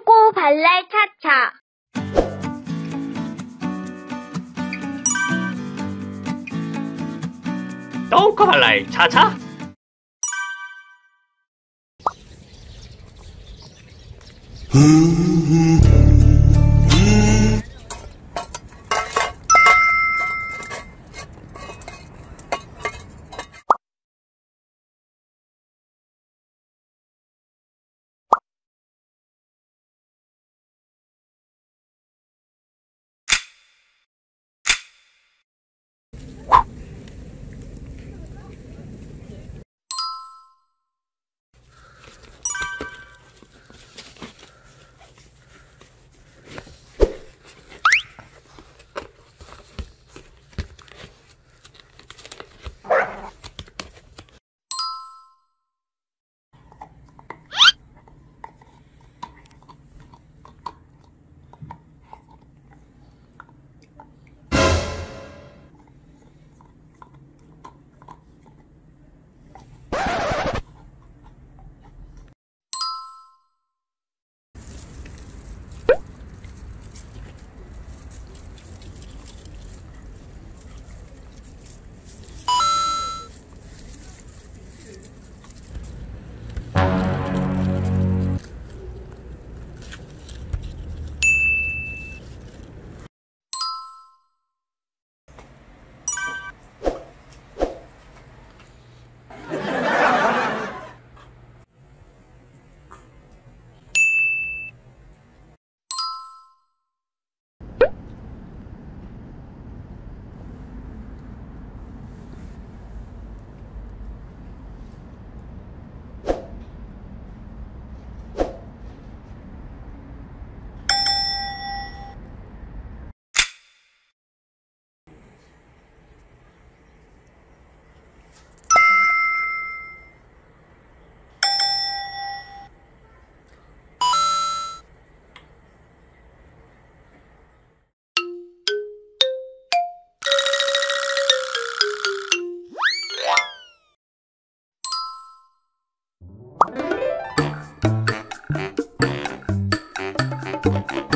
똥꼬 발랄 차차. 똥꼬 발랄 차차. Thank you.